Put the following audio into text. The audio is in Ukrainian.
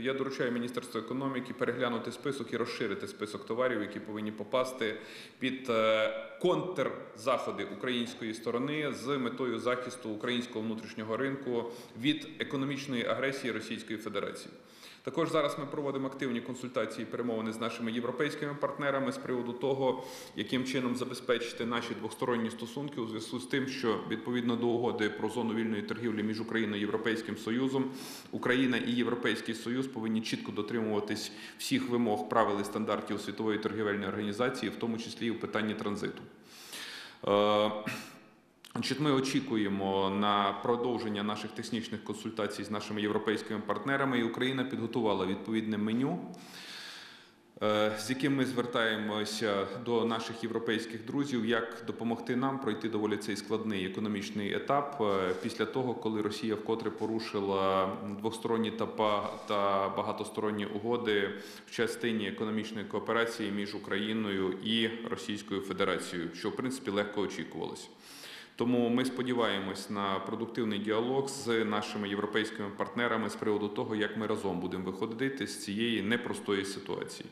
Я доручаю Міністерству економіки переглянути список і розширити список товарів, які повинні попасти під е, контрзаходи української сторони з метою захисту українського внутрішнього ринку від економічної агресії Російської Федерації. Також зараз ми проводимо активні консультації і перемовини з нашими європейськими партнерами з приводу того, яким чином забезпечити наші двосторонні стосунки у зв'язку з тим, що відповідно до угоди про зону вільної торгівлі між Україною і Європейським Союзом, Україна і Європейський Союз повинні чітко дотримуватись всіх вимог правил і стандартів світової торгівельної організації, в тому числі і у питанні транзиту. Е, ми очікуємо на продовження наших технічних консультацій з нашими європейськими партнерами, і Україна підготувала відповідне меню, з яким ми звертаємося до наших європейських друзів, як допомогти нам пройти доволі цей складний економічний етап е, після того, коли Росія вкотре порушила двосторонні та багатосторонні угоди в частині економічної кооперації між Україною і Російською Федерацією, що в принципі легко очікувалося. Тому ми сподіваємось на продуктивний діалог з нашими європейськими партнерами з приводу того, як ми разом будемо виходити з цієї непростої ситуації.